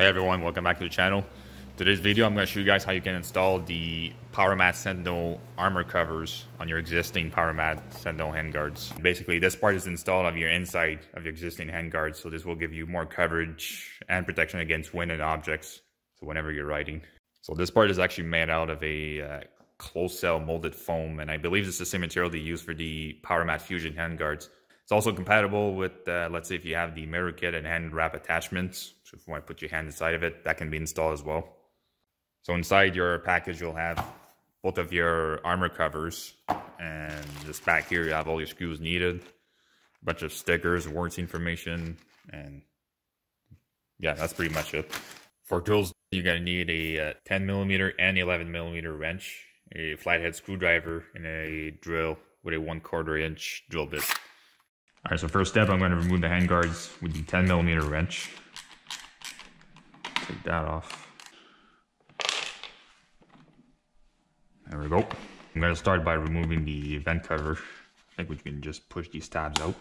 Hey everyone, welcome back to the channel. Today's video, I'm going to show you guys how you can install the PowerMadd Sentinel armor covers on your existing PowerMadd Sentinel handguards. Basically, this part is installed on your inside of your existing handguards, so this will give you more coverage and protection against wind and objects, so whenever you're riding. So this part is actually made out of a uh, closed cell molded foam, and I believe it's the same material they use for the PowerMadd Fusion handguards. It's also compatible with, uh, let's say if you have the mirror kit and hand wrap attachments. So if you want to put your hand inside of it, that can be installed as well. So inside your package, you'll have both of your armor covers. And this back here, you have all your screws needed. A bunch of stickers, warranty information, and yeah, that's pretty much it. For tools, you're going to need a uh, 10 millimeter and 11 millimeter wrench, a flathead screwdriver, and a drill with a one quarter inch drill bit. All right, so first step, I'm going to remove the handguards with the 10 millimeter wrench. Take that off. There we go. I'm going to start by removing the vent cover. I think we can just push these tabs out.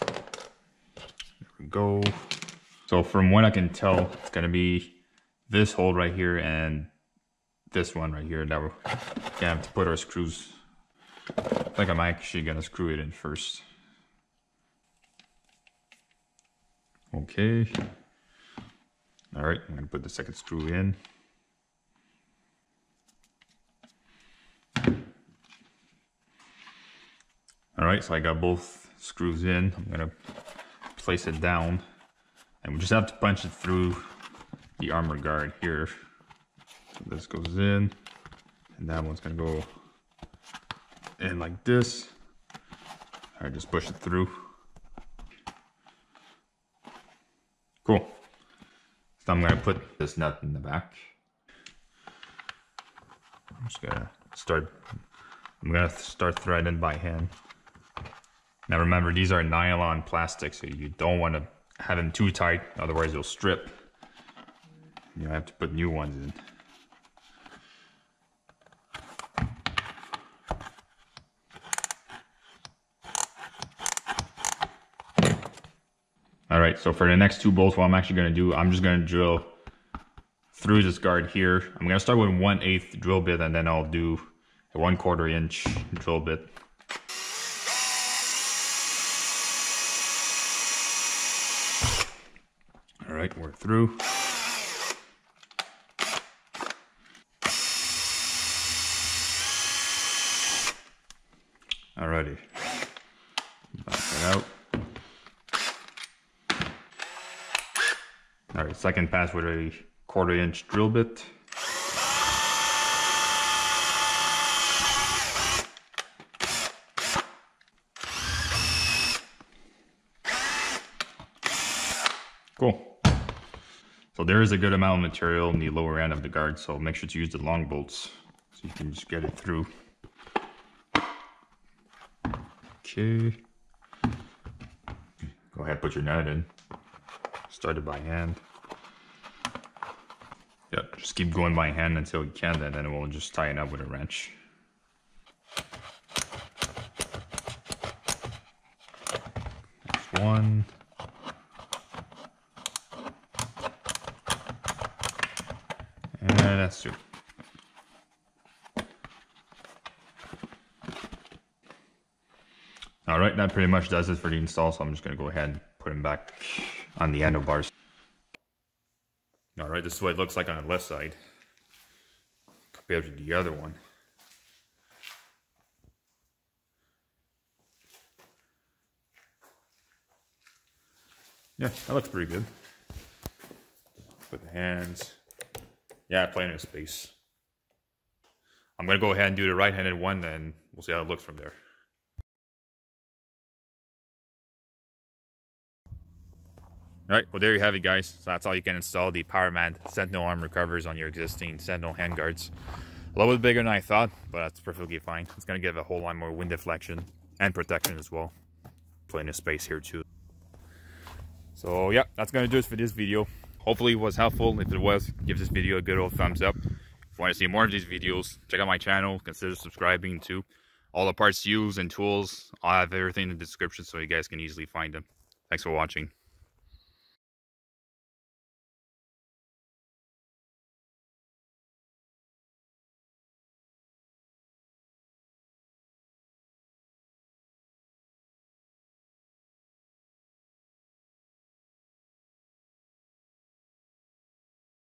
There we go. So from what I can tell, it's going to be this hole right here and this one right here that we're going to have to put our screws I think I'm actually gonna screw it in first. Okay. All right, I'm gonna put the second screw in. All right, so I got both screws in. I'm gonna place it down and we just have to punch it through the armor guard here. So this goes in and that one's gonna go in like this. Right, just push it through. Cool. So I'm gonna put this nut in the back. I'm just gonna start, I'm gonna start threading by hand. Now remember, these are nylon plastic, so you don't wanna have them too tight, otherwise you'll strip. You have to put new ones in. All right, so for the next two bolts, what I'm actually gonna do, I'm just gonna drill through this guard here. I'm gonna start with 1 8 drill bit and then I'll do a 1 quarter inch drill bit. All right, we're through. Alrighty, back it out. All right, second pass with a quarter inch drill bit. Cool. So there is a good amount of material in the lower end of the guard, so make sure to use the long bolts so you can just get it through. Okay. Go ahead, put your nut in started by hand. Yep, just keep going by hand until you can, and then we'll just tighten up with a wrench. That's one. And that's two. All right, that pretty much does it for the install, so I'm just gonna go ahead and put them back on the handlebars. All right, this is what it looks like on the left side compared to the other one. Yeah, that looks pretty good. Put the hands. Yeah, plenty of space. I'm gonna go ahead and do the right-handed one, and we'll see how it looks from there. Alright, well there you have it guys. So that's all you can install the PowerMadd Sentinel armor covers on your existing Sentinel handguards. A little bit bigger than I thought, but that's perfectly fine. It's going to give a whole lot more wind deflection and protection as well. Plenty of space here too. So yeah, that's going to do it for this video. Hopefully it was helpful. If it was, give this video a good old thumbs up. If you want to see more of these videos, check out my channel. Consider subscribing too. All the parts used and tools, I'll have everything in the description so you guys can easily find them. Thanks for watching.